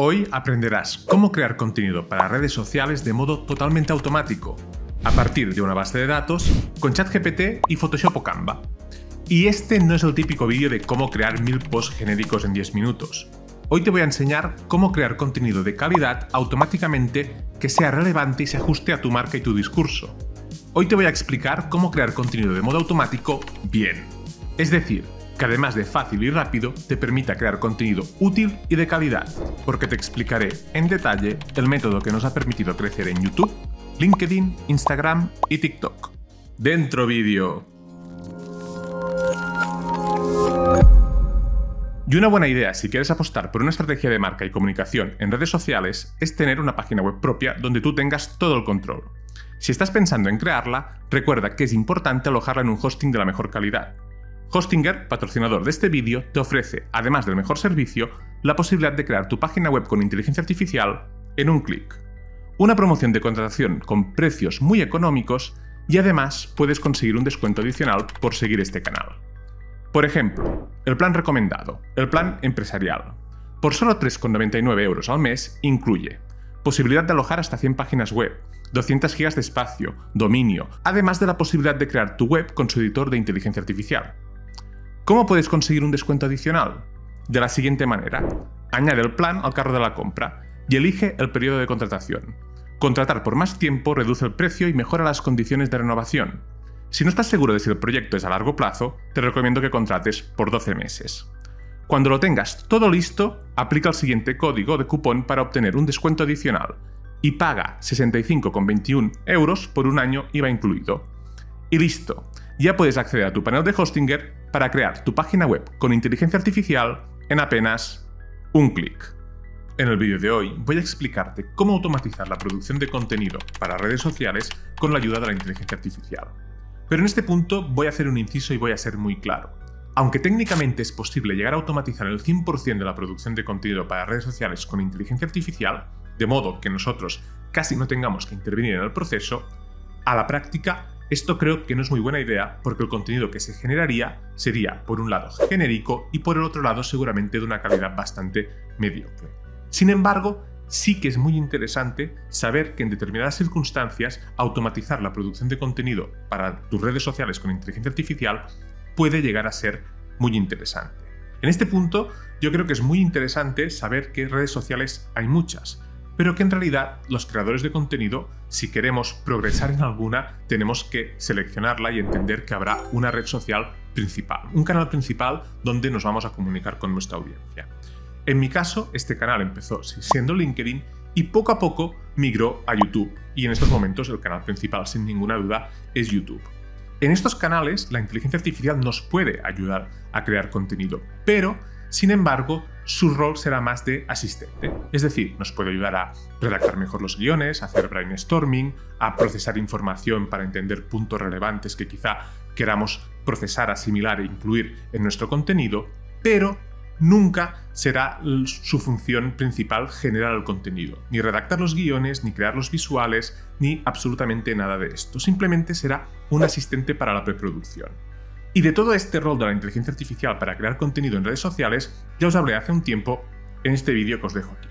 Hoy aprenderás cómo crear contenido para redes sociales de modo totalmente automático, a partir de una base de datos, con ChatGPT y Photoshop o Canva. Y este no es el típico vídeo de cómo crear mil posts genéricos en 10 minutos. Hoy te voy a enseñar cómo crear contenido de calidad automáticamente que sea relevante y se ajuste a tu marca y tu discurso. Hoy te voy a explicar cómo crear contenido de modo automático bien. Es decir, que además de fácil y rápido, te permita crear contenido útil y de calidad, porque te explicaré en detalle el método que nos ha permitido crecer en YouTube, LinkedIn, Instagram y TikTok. Dentro vídeo. Y una buena idea si quieres apostar por una estrategia de marca y comunicación en redes sociales es tener una página web propia donde tú tengas todo el control. Si estás pensando en crearla, recuerda que es importante alojarla en un hosting de la mejor calidad, Hostinger, patrocinador de este vídeo, te ofrece, además del mejor servicio, la posibilidad de crear tu página web con inteligencia artificial en un clic. Una promoción de contratación con precios muy económicos y además puedes conseguir un descuento adicional por seguir este canal. Por ejemplo, el plan recomendado, el plan empresarial. Por solo 3,99 euros al mes incluye posibilidad de alojar hasta 100 páginas web, 200 GB de espacio, dominio, además de la posibilidad de crear tu web con su editor de inteligencia artificial. ¿Cómo puedes conseguir un descuento adicional? De la siguiente manera. Añade el plan al carro de la compra y elige el periodo de contratación. Contratar por más tiempo reduce el precio y mejora las condiciones de renovación. Si no estás seguro de si el proyecto es a largo plazo, te recomiendo que contrates por 12 meses. Cuando lo tengas todo listo, aplica el siguiente código de cupón para obtener un descuento adicional y paga 65,21 euros por un año IVA incluido. Y listo, ya puedes acceder a tu panel de Hostinger para crear tu página web con inteligencia artificial en apenas un clic. En el vídeo de hoy voy a explicarte cómo automatizar la producción de contenido para redes sociales con la ayuda de la inteligencia artificial. Pero en este punto voy a hacer un inciso y voy a ser muy claro. Aunque técnicamente es posible llegar a automatizar el 100% de la producción de contenido para redes sociales con inteligencia artificial, de modo que nosotros casi no tengamos que intervenir en el proceso, a la práctica esto creo que no es muy buena idea porque el contenido que se generaría sería, por un lado, genérico y por el otro lado, seguramente de una calidad bastante mediocre. Sin embargo, sí que es muy interesante saber que en determinadas circunstancias automatizar la producción de contenido para tus redes sociales con inteligencia artificial puede llegar a ser muy interesante. En este punto, yo creo que es muy interesante saber qué redes sociales hay muchas, pero que en realidad los creadores de contenido, si queremos progresar en alguna, tenemos que seleccionarla y entender que habrá una red social principal, un canal principal donde nos vamos a comunicar con nuestra audiencia. En mi caso, este canal empezó siendo LinkedIn y poco a poco migró a YouTube y en estos momentos el canal principal sin ninguna duda es YouTube. En estos canales la inteligencia artificial nos puede ayudar a crear contenido, pero sin embargo, su rol será más de asistente, es decir, nos puede ayudar a redactar mejor los guiones, a hacer brainstorming, a procesar información para entender puntos relevantes que quizá queramos procesar, asimilar e incluir en nuestro contenido, pero nunca será su función principal generar el contenido, ni redactar los guiones, ni crear los visuales, ni absolutamente nada de esto. Simplemente será un asistente para la preproducción. Y de todo este rol de la inteligencia artificial para crear contenido en redes sociales, ya os hablé hace un tiempo en este vídeo que os dejo aquí.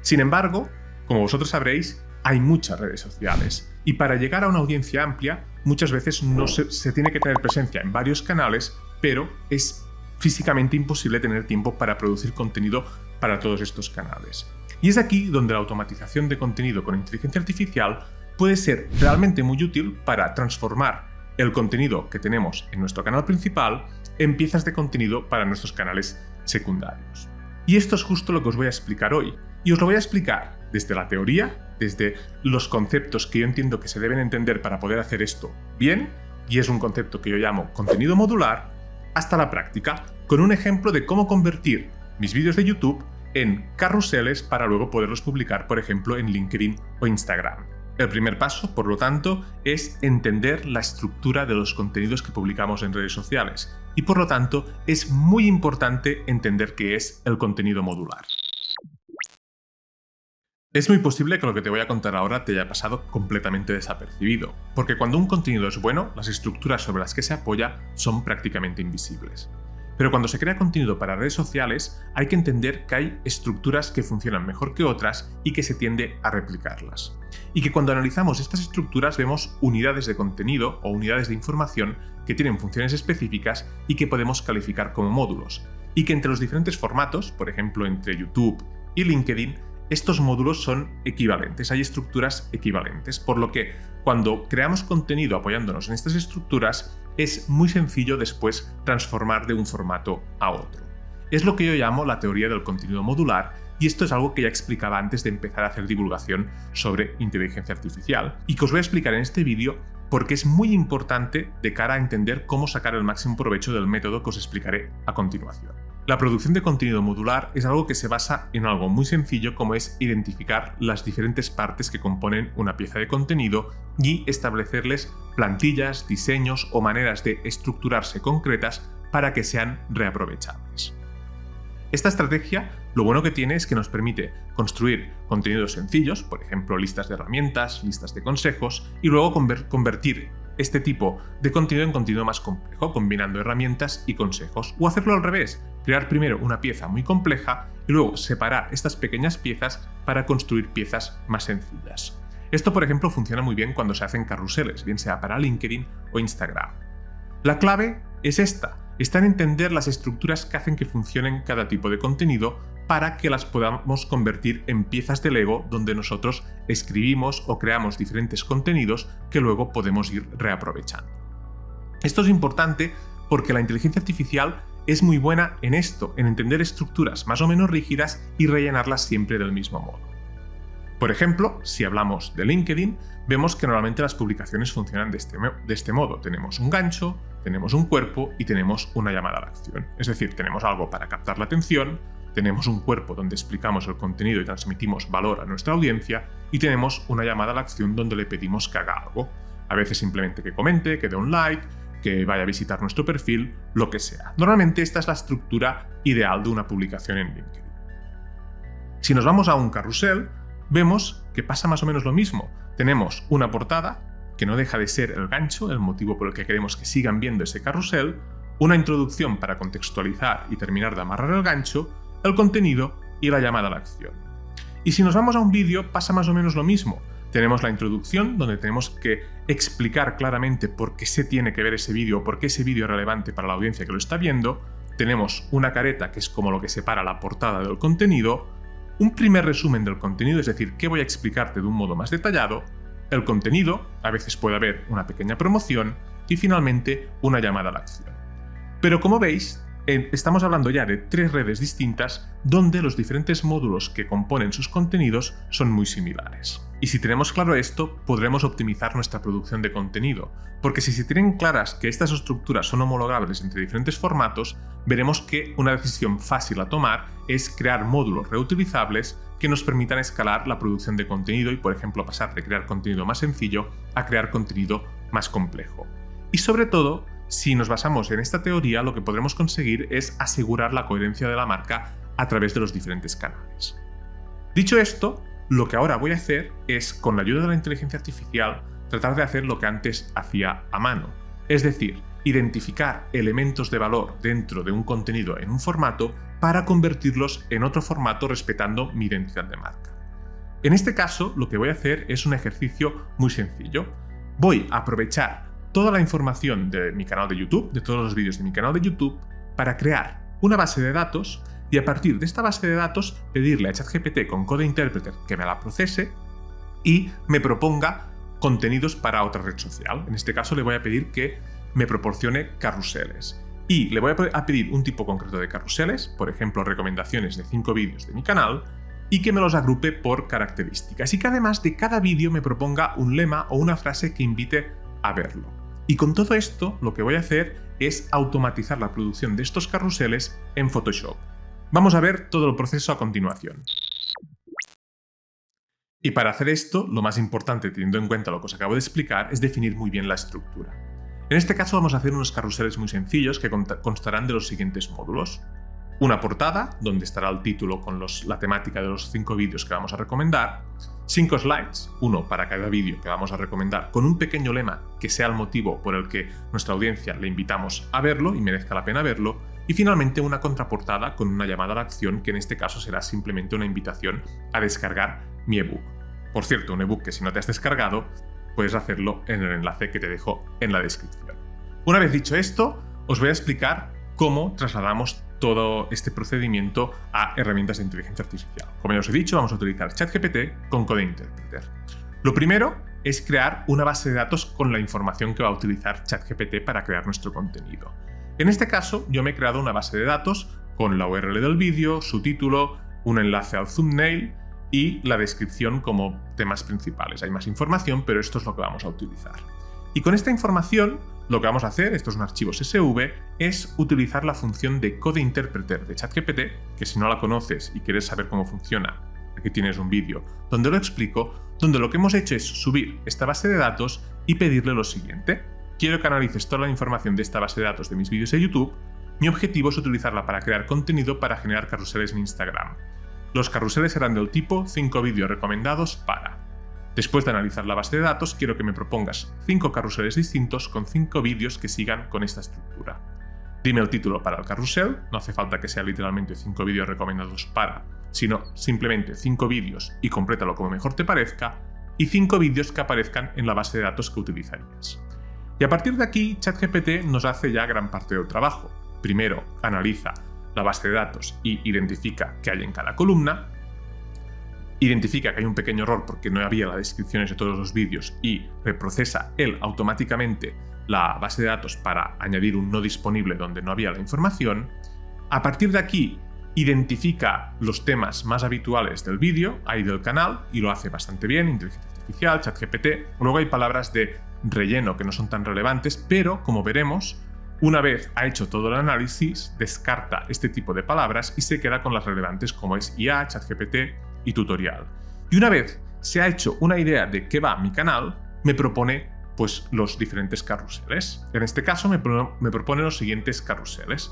Sin embargo, como vosotros sabréis, hay muchas redes sociales y para llegar a una audiencia amplia muchas veces no se, tiene que tener presencia en varios canales, pero es físicamente imposible tener tiempo para producir contenido para todos estos canales. Y es aquí donde la automatización de contenido con inteligencia artificial puede ser realmente muy útil para transformar el contenido que tenemos en nuestro canal principal en piezas de contenido para nuestros canales secundarios. Y esto es justo lo que os voy a explicar hoy. Y os lo voy a explicar desde la teoría, desde los conceptos que yo entiendo que se deben entender para poder hacer esto bien, y es un concepto que yo llamo contenido modular, hasta la práctica, con un ejemplo de cómo convertir mis vídeos de YouTube en carruseles para luego poderlos publicar, por ejemplo, en LinkedIn o Instagram. El primer paso, por lo tanto, es entender la estructura de los contenidos que publicamos en redes sociales y por lo tanto es muy importante entender qué es el contenido modular. Es muy posible que lo que te voy a contar ahora te haya pasado completamente desapercibido, porque cuando un contenido es bueno, las estructuras sobre las que se apoya son prácticamente invisibles. Pero cuando se crea contenido para redes sociales, hay que entender que hay estructuras que funcionan mejor que otras y que se tiende a replicarlas. Y que cuando analizamos estas estructuras vemos unidades de contenido o unidades de información que tienen funciones específicas y que podemos calificar como módulos. Y que entre los diferentes formatos, por ejemplo entre YouTube y LinkedIn, estos módulos son equivalentes, hay estructuras equivalentes, por lo que cuando creamos contenido apoyándonos en estas estructuras, es muy sencillo después transformar de un formato a otro. Es lo que yo llamo la teoría del contenido modular y esto es algo que ya explicaba antes de empezar a hacer divulgación sobre inteligencia artificial y que os voy a explicar en este vídeo porque es muy importante de cara a entender cómo sacar el máximo provecho del método que os explicaré a continuación. La producción de contenido modular es algo que se basa en algo muy sencillo como es identificar las diferentes partes que componen una pieza de contenido y establecerles plantillas, diseños o maneras de estructurarse concretas para que sean reaprovechables. Esta estrategia lo bueno que tiene es que nos permite construir contenidos sencillos, por ejemplo listas de herramientas, listas de consejos, y luego convertir este tipo de contenido en contenido más complejo, combinando herramientas y consejos. O hacerlo al revés, crear primero una pieza muy compleja y luego separar estas pequeñas piezas para construir piezas más sencillas. Esto, por ejemplo, funciona muy bien cuando se hacen carruseles, bien sea para LinkedIn o Instagram. La clave es esta, está en entender las estructuras que hacen que funcionen cada tipo de contenido para que las podamos convertir en piezas de Lego donde nosotros escribimos o creamos diferentes contenidos que luego podemos ir reaprovechando. Esto es importante porque la inteligencia artificial es muy buena en esto, en entender estructuras más o menos rígidas y rellenarlas siempre del mismo modo. Por ejemplo, si hablamos de LinkedIn, vemos que normalmente las publicaciones funcionan de este, de este, modo. Tenemos un gancho, tenemos un cuerpo y tenemos una llamada a la acción. Es decir, tenemos algo para captar la atención, tenemos un cuerpo donde explicamos el contenido y transmitimos valor a nuestra audiencia y tenemos una llamada a la acción donde le pedimos que haga algo. A veces simplemente que comente, que dé un like, que vaya a visitar nuestro perfil, lo que sea. Normalmente esta es la estructura ideal de una publicación en LinkedIn. Si nos vamos a un carrusel, vemos que pasa más o menos lo mismo. Tenemos una portada, que no deja de ser el gancho, el motivo por el que queremos que sigan viendo ese carrusel, una introducción para contextualizar y terminar de amarrar el gancho, el contenido y la llamada a la acción. Y si nos vamos a un vídeo pasa más o menos lo mismo. Tenemos la introducción donde tenemos que explicar claramente por qué se tiene que ver ese vídeo o por qué ese vídeo es relevante para la audiencia que lo está viendo. Tenemos una careta que es como lo que separa la portada del contenido, un primer resumen del contenido, es decir, qué voy a explicarte de un modo más detallado, el contenido, a veces puede haber una pequeña promoción y finalmente una llamada a la acción. Pero como veis, estamos hablando ya de tres redes distintas donde los diferentes módulos que componen sus contenidos son muy similares. Y si tenemos claro esto, podremos optimizar nuestra producción de contenido, porque si se tienen claras que estas estructuras son homologables entre diferentes formatos, veremos que una decisión fácil a tomar es crear módulos reutilizables que nos permitan escalar la producción de contenido y, por ejemplo, pasar de crear contenido más sencillo a crear contenido más complejo. Y sobre todo, si nos basamos en esta teoría, lo que podremos conseguir es asegurar la coherencia de la marca a través de los diferentes canales. Dicho esto, lo que ahora voy a hacer es, con la ayuda de la inteligencia artificial, tratar de hacer lo que antes hacía a mano. Es decir, identificar elementos de valor dentro de un contenido en un formato para convertirlos en otro formato respetando mi identidad de marca. En este caso, lo que voy a hacer es un ejercicio muy sencillo. Voy a aprovechar toda la información de mi canal de YouTube, de todos los vídeos de mi canal de YouTube, para crear una base de datos y a partir de esta base de datos pedirle a ChatGPT con Code Interpreter que me la procese y me proponga contenidos para otra red social. En este caso le voy a pedir que me proporcione carruseles. Y le voy a pedir un tipo concreto de carruseles, por ejemplo recomendaciones de 5 vídeos de mi canal, y que me los agrupe por características. Y que además de cada vídeo me proponga un lema o una frase que invite a verlo. Y con todo esto, lo que voy a hacer es automatizar la producción de estos carruseles en Photoshop. Vamos a ver todo el proceso a continuación. Y para hacer esto, lo más importante, teniendo en cuenta lo que os acabo de explicar, es definir muy bien la estructura. En este caso vamos a hacer unos carruseles muy sencillos que constarán de los siguientes módulos. Una portada, donde estará el título con la temática de los cinco vídeos que vamos a recomendar, 5 slides, uno para cada vídeo que vamos a recomendar, con un pequeño lema que sea el motivo por el que nuestra audiencia le invitamos a verlo y merezca la pena verlo, y finalmente una contraportada con una llamada a la acción que en este caso será simplemente una invitación a descargar mi ebook. Por cierto, un ebook que si no te has descargado, puedes hacerlo en el enlace que te dejo en la descripción. Una vez dicho esto, os voy a explicar cómo trasladamos todo este procedimiento a herramientas de inteligencia artificial. Como ya os he dicho, vamos a utilizar ChatGPT con Code Interpreter. Lo primero es crear una base de datos con la información que va a utilizar ChatGPT para crear nuestro contenido. En este caso, yo me he creado una base de datos con la URL del vídeo, su título, un enlace al thumbnail y la descripción como temas principales. Hay más información, pero esto es lo que vamos a utilizar. Y con esta información, lo que vamos a hacer, esto es un archivo CSV, es utilizar la función de Code Interpreter de ChatGPT, que si no la conoces y quieres saber cómo funciona, aquí tienes un vídeo donde lo explico, donde lo que hemos hecho es subir esta base de datos y pedirle lo siguiente. Quiero que analices toda la información de esta base de datos de mis vídeos de YouTube. Mi objetivo es utilizarla para crear contenido para generar carruseles en Instagram. Los carruseles serán del tipo 5 vídeos recomendados para. Después de analizar la base de datos, quiero que me propongas 5 carruseles distintos con 5 vídeos que sigan con esta estructura. Dime el título para el carrusel, no hace falta que sea literalmente 5 vídeos recomendados para, sino simplemente 5 vídeos y complétalo como mejor te parezca, y 5 vídeos que aparezcan en la base de datos que utilizarías. Y a partir de aquí, ChatGPT nos hace ya gran parte del trabajo. Primero, analiza la base de datos y identifica qué hay en cada columna, identifica que hay un pequeño error porque no había las descripciones de todos los vídeos y reprocesa él automáticamente la base de datos para añadir un no disponible donde no había la información. A partir de aquí, identifica los temas más habituales del vídeo, ahí del canal, y lo hace bastante bien, inteligencia artificial, ChatGPT. Luego hay palabras de relleno que no son tan relevantes, pero como veremos, una vez ha hecho todo el análisis, descarta este tipo de palabras y se queda con las relevantes como es IA, ChatGPT y tutorial. Y una vez se ha hecho una idea de qué va mi canal, me propone pues los diferentes carruseles. En este caso me, me propone los siguientes carruseles.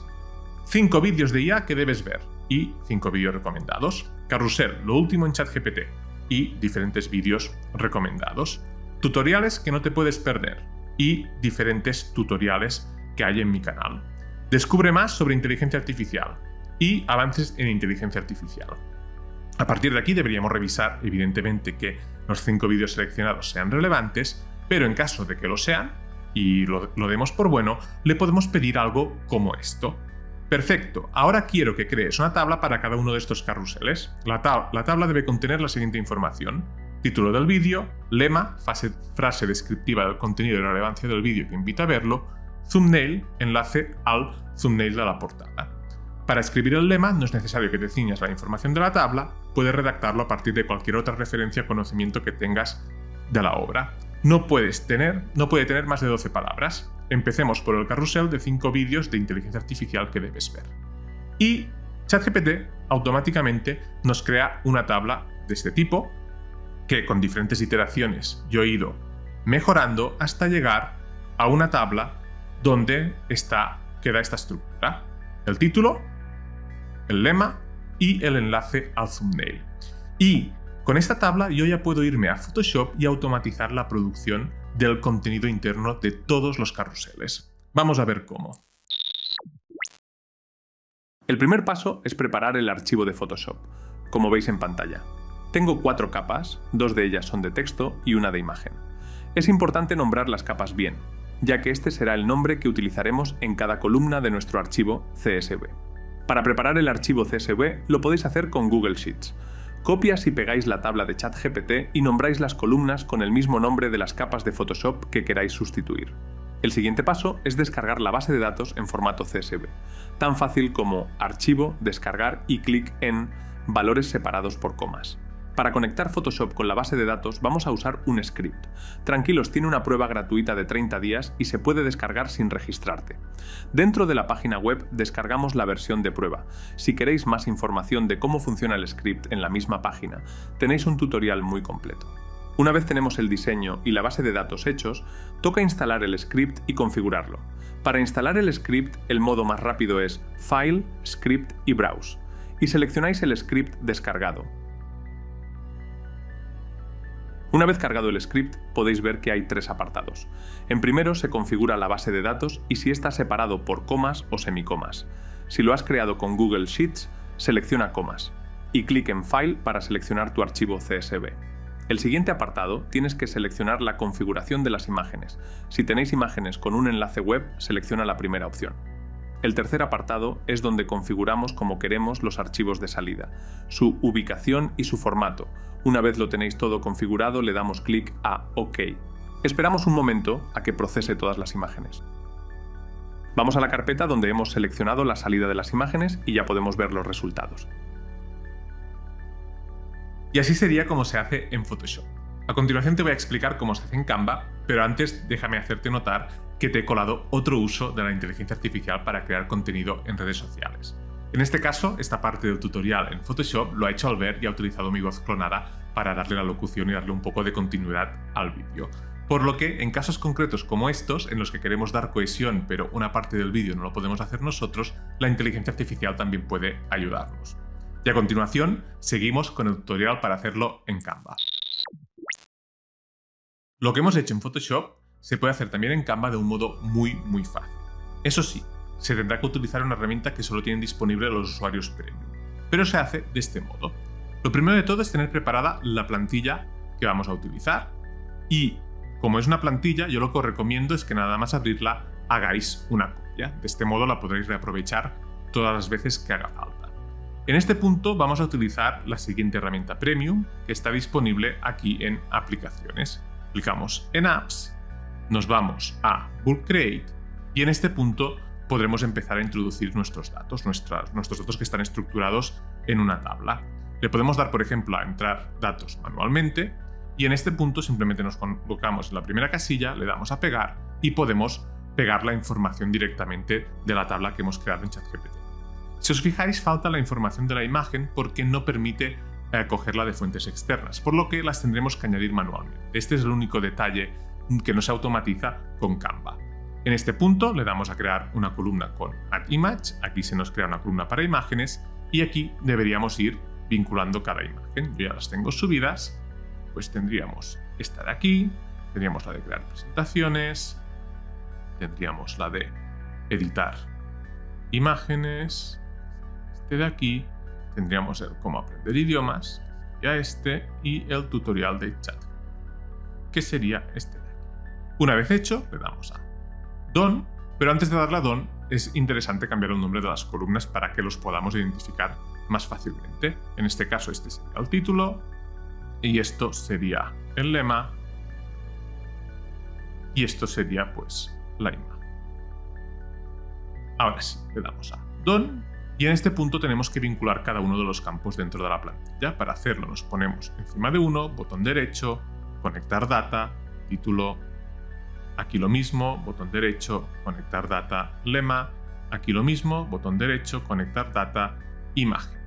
5 vídeos de IA que debes ver y 5 vídeos recomendados. Carrusel, lo último en ChatGPT y diferentes vídeos recomendados. Tutoriales que no te puedes perder y diferentes tutoriales que hay en mi canal. Descubre más sobre inteligencia artificial y avances en inteligencia artificial. A partir de aquí deberíamos revisar, evidentemente, que los cinco vídeos seleccionados sean relevantes, pero en caso de que lo sean, y lo, demos por bueno, le podemos pedir algo como esto. Perfecto, ahora quiero que crees una tabla para cada uno de estos carruseles. La, la tabla debe contener la siguiente información. Título del vídeo, lema, frase descriptiva del contenido y relevancia del vídeo que invita a verlo, thumbnail, enlace al thumbnail de la portada. Para escribir el lema no es necesario que te ciñas la información de la tabla, puedes redactarlo a partir de cualquier otra referencia o conocimiento que tengas de la obra. No, puedes tener, no puede tener más de 12 palabras. Empecemos por el carrusel de 5 vídeos de inteligencia artificial que debes ver. Y ChatGPT automáticamente nos crea una tabla de este tipo que con diferentes iteraciones yo he ido mejorando hasta llegar a una tabla donde está, queda esta estructura. El título, el lema y el enlace al thumbnail. Y con esta tabla yo ya puedo irme a Photoshop y automatizar la producción del contenido interno de todos los carruseles. Vamos a ver cómo. El primer paso es preparar el archivo de Photoshop, como veis en pantalla. Tengo cuatro capas, dos de ellas son de texto y una de imagen. Es importante nombrar las capas bien, ya que este será el nombre que utilizaremos en cada columna de nuestro archivo CSV. Para preparar el archivo CSV lo podéis hacer con Google Sheets. Copias y pegáis la tabla de ChatGPT y nombráis las columnas con el mismo nombre de las capas de Photoshop que queráis sustituir. El siguiente paso es descargar la base de datos en formato CSV, tan fácil como archivo, descargar y clic en valores separados por comas. Para conectar Photoshop con la base de datos vamos a usar un script. Tranquilos, tiene una prueba gratuita de 30 días y se puede descargar sin registrarte. Dentro de la página web descargamos la versión de prueba. Si queréis más información de cómo funciona el script en la misma página, tenéis un tutorial muy completo. Una vez tenemos el diseño y la base de datos hechos, toca instalar el script y configurarlo. Para instalar el script, el modo más rápido es File, Script y Browse, y seleccionáis el script descargado, una vez cargado el script, podéis ver que hay tres apartados. En primero se configura la base de datos y si está separado por comas o semicomas. Si lo has creado con Google Sheets, selecciona comas y clic en File para seleccionar tu archivo CSV. El siguiente apartado tienes que seleccionar la configuración de las imágenes. Si tenéis imágenes con un enlace web, selecciona la primera opción. El tercer apartado es donde configuramos como queremos los archivos de salida, su ubicación y su formato. Una vez lo tenéis todo configurado, le damos clic a OK. Esperamos un momento a que procese todas las imágenes. Vamos a la carpeta donde hemos seleccionado la salida de las imágenes y ya podemos ver los resultados. Y así sería como se hace en Photoshop. A continuación te voy a explicar cómo se hace en Canva, pero antes déjame hacerte notar que te he colado otro uso de la inteligencia artificial para crear contenido en redes sociales. En este caso, esta parte del tutorial en Photoshop lo ha hecho Albert y ha utilizado mi voz clonada para darle la locución y darle un poco de continuidad al vídeo. Por lo que, en casos concretos como estos, en los que queremos dar cohesión pero una parte del vídeo no lo podemos hacer nosotros, la inteligencia artificial también puede ayudarnos. Y a continuación, seguimos con el tutorial para hacerlo en Canva. Lo que hemos hecho en Photoshop se puede hacer también en Canva de un modo muy, muy fácil. Eso sí, se tendrá que utilizar una herramienta que solo tienen disponible los usuarios premium. Pero se hace de este modo. Lo primero de todo es tener preparada la plantilla que vamos a utilizar. Y como es una plantilla, yo lo que os recomiendo es que nada más abrirla hagáis una copia. De este modo la podréis reaprovechar todas las veces que haga falta. En este punto vamos a utilizar la siguiente herramienta Premium que está disponible aquí en Aplicaciones. Clicamos en Apps, nos vamos a Bulk Create y en este punto podremos empezar a introducir nuestros datos, nuestros datos que están estructurados en una tabla. Le podemos dar, por ejemplo, a entrar datos manualmente y en este punto simplemente nos colocamos en la primera casilla, le damos a pegar y podemos pegar la información directamente de la tabla que hemos creado en ChatGPT. Si os fijáis, falta la información de la imagen porque no permite eh, cogerla de fuentes externas, por lo que las tendremos que añadir manualmente. Este es el único detalle que no se automatiza con Canva. En este punto le damos a crear una columna con Add Image, aquí se nos crea una columna para imágenes y aquí deberíamos ir vinculando cada imagen. Yo ya las tengo subidas, pues tendríamos esta de aquí, tendríamos la de crear presentaciones, tendríamos la de editar imágenes, de aquí tendríamos el cómo aprender idiomas, ya este, y el tutorial de chat, que sería este. Una vez hecho, le damos a Don, pero antes de darle a Don, es interesante cambiar el nombre de las columnas para que los podamos identificar más fácilmente. En este caso, este sería el título, y esto sería el lema, y esto sería pues la imagen. Ahora sí, le damos a Don y en este punto tenemos que vincular cada uno de los campos dentro de la plantilla. Para hacerlo nos ponemos encima de uno, botón derecho, conectar data, título, aquí lo mismo, botón derecho, conectar data, lema, aquí lo mismo, botón derecho, conectar data, imagen.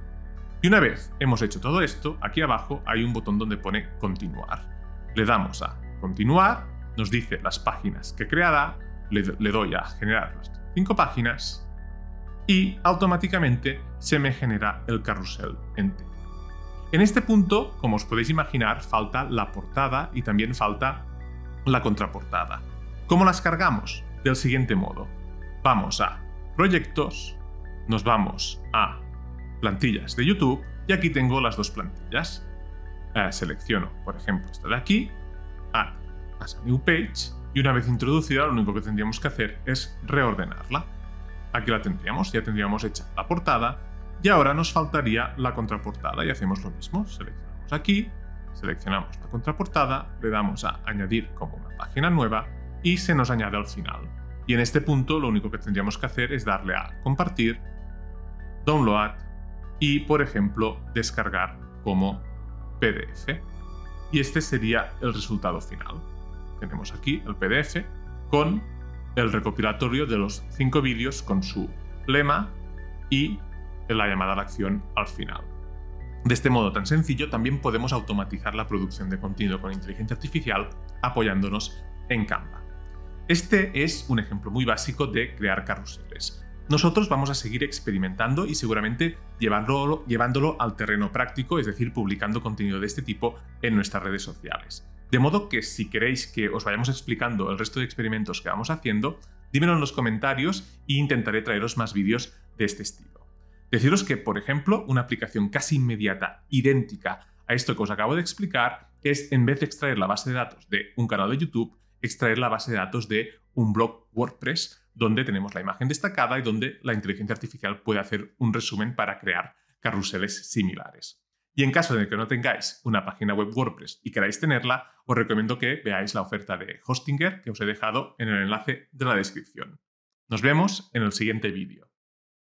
Y una vez hemos hecho todo esto, aquí abajo hay un botón donde pone continuar. Le damos a continuar, nos dice las páginas que creará, le, le doy a generar las cinco páginas y automáticamente se me genera el carrusel entero. En este punto, como os podéis imaginar, falta la portada y también falta la contraportada. ¿Cómo las cargamos? Del siguiente modo. Vamos a Proyectos, nos vamos a Plantillas de YouTube y aquí tengo las dos plantillas. Eh, selecciono, por ejemplo, esta de aquí, Add as a New Page y una vez introducida lo único que tendríamos que hacer es reordenarla. Aquí la tendríamos, ya tendríamos hecha la portada y ahora nos faltaría la contraportada y hacemos lo mismo. Seleccionamos aquí, seleccionamos la contraportada, le damos a añadir como una página nueva y se nos añade al final. Y en este punto lo único que tendríamos que hacer es darle a compartir, download y, por ejemplo, descargar como PDF. Y este sería el resultado final. Tenemos aquí el PDF con el recopilatorio de los cinco vídeos con su lema y la llamada a la acción al final. De este modo tan sencillo también podemos automatizar la producción de contenido con inteligencia artificial apoyándonos en Canva. Este es un ejemplo muy básico de crear carruseles. Nosotros vamos a seguir experimentando y seguramente llevándolo, llevándolo al terreno práctico, es decir, publicando contenido de este tipo en nuestras redes sociales. De modo que si queréis que os vayamos explicando el resto de experimentos que vamos haciendo, dímelo en los comentarios e intentaré traeros más vídeos de este estilo. Deciros que, por ejemplo, una aplicación casi inmediata, idéntica a esto que os acabo de explicar, es en vez de extraer la base de datos de un canal de YouTube, extraer la base de datos de un blog WordPress donde tenemos la imagen destacada y donde la inteligencia artificial puede hacer un resumen para crear carruseles similares. Y en caso de que no tengáis una página web WordPress y queráis tenerla, os recomiendo que veáis la oferta de Hostinger que os he dejado en el enlace de la descripción. Nos vemos en el siguiente vídeo.